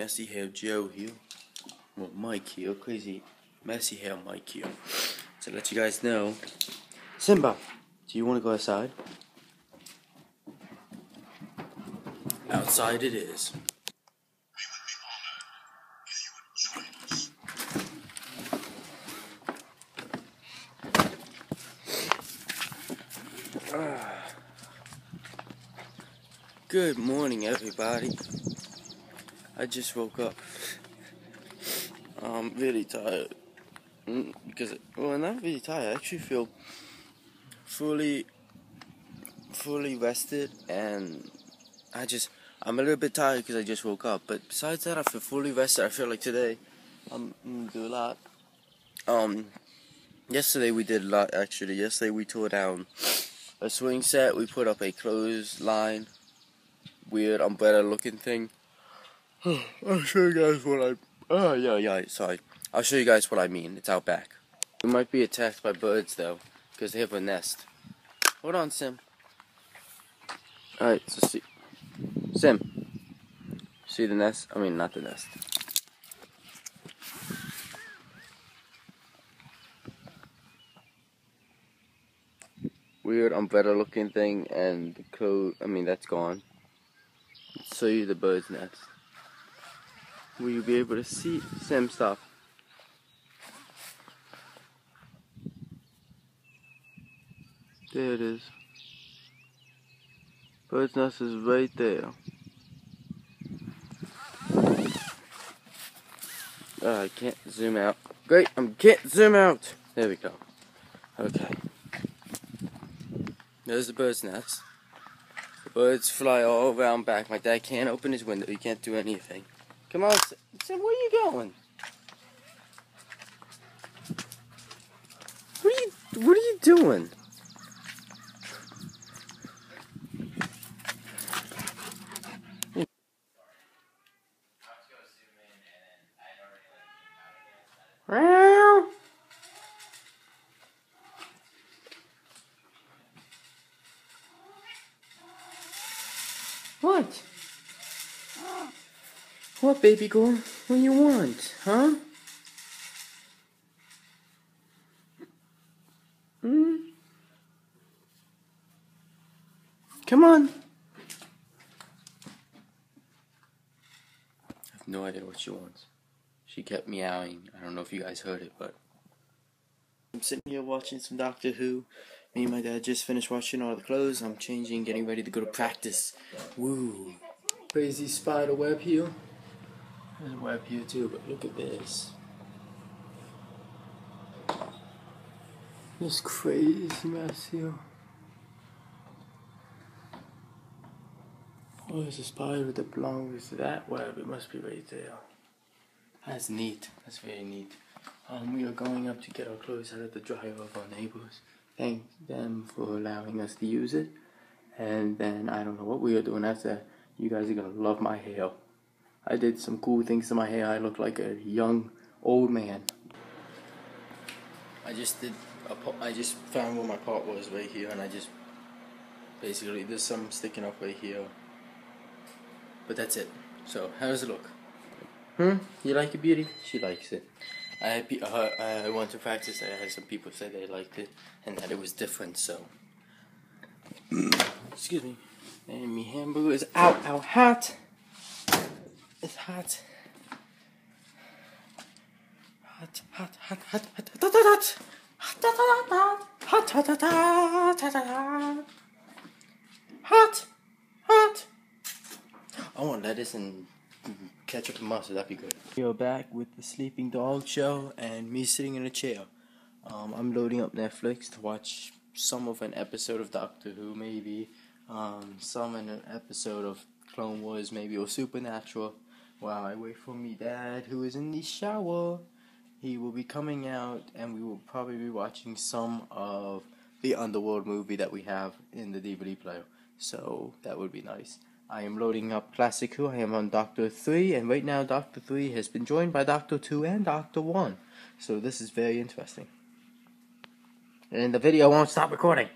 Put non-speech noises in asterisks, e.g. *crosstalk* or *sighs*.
messy hair Joe here. Well, Mike here, crazy messy hair Mike here. To let you guys know, Simba, do you want to go outside? Outside it is. Ah. Good morning, everybody. I just woke up. I'm really tired. Mm, because, well, not really tired. I actually feel fully, fully rested, and I just, I'm a little bit tired because I just woke up. But besides that, I feel fully rested. I feel like today, I'm, I'm gonna do a lot. Um, yesterday we did a lot. Actually, yesterday we tore down a swing set. We put up a clothesline, weird umbrella looking thing. *sighs* I'll show you guys what I. Oh yeah, yeah. Sorry. I'll show you guys what I mean. It's out back. We might be attacked by birds though, because they have a nest. Hold on, Sim. Alright, so see. Sim. See the nest? I mean, not the nest. Weird umbrella looking thing, and the clothes. I mean, that's gone. Show you the bird's nest. Will you be able to see Sim stuff? There it is. Bird's nest is right there. Oh, I can't zoom out. Great, I can't zoom out. There we go. Okay. There's the bird's nest. The birds fly all around back. My dad can't open his window. He can't do anything. Come on, Sam. Where are you going? What are you? What are you doing? What? What, baby girl? What do you want, huh? Hmm? Come on. I have no idea what she wants. She kept meowing. I don't know if you guys heard it, but I'm sitting here watching some Doctor Who. Me and my dad just finished washing all the clothes. I'm changing, getting ready to go to practice. Woo! Crazy spider web here. There's web here too, but look at this. This crazy mess here. Oh, there's a spider that belongs to that web. It must be right there. That's neat. That's very neat. Um, we are going up to get our clothes out of the dryer of our neighbors. Thank them for allowing us to use it. And then I don't know what we are doing after. You guys are gonna love my hair. I did some cool things to my hair. I look like a young old man. I just did. I just found where my part was right here, and I just basically there's some sticking up right here. But that's it. So how does it look? Hmm? You like it, beauty? She likes it. I had uh, I went to practice. I had some people say they liked it and that it was different. So *clears throat* excuse me. And me hamburger is out, out hot. It's hot. Hot, hot, hot, hot, hot, hot, hot, hot. Hot, hot, hot, hot, hot, hot, hot, hot. I want lettuce and ketchup and mustard. That'd be good. We're back with the Sleeping Dog Show and me sitting in a chair. Um, I'm loading up Netflix to watch some of an episode of Doctor Who, maybe um, some in an episode of Clone Wars, maybe or Supernatural. While I wait for me dad, who is in the shower, he will be coming out, and we will probably be watching some of the Underworld movie that we have in the DVD player. So that would be nice. I am loading up Classic Who. I am on Doctor 3, and right now Doctor 3 has been joined by Doctor 2 and Doctor 1. So this is very interesting. And the video won't stop recording.